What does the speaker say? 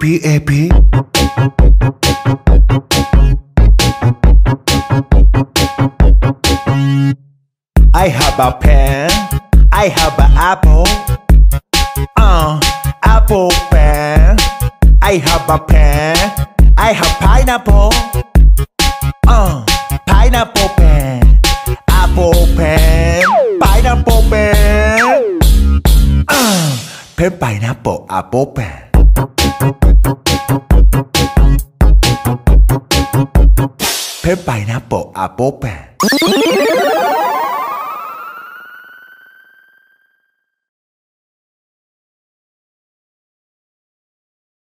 PPAP I have a pen. I have an apple. Uh, apple pen. I have a pen. I have pineapple. Uh, pineapple pen pineapple apple pen pen pineapple apple pen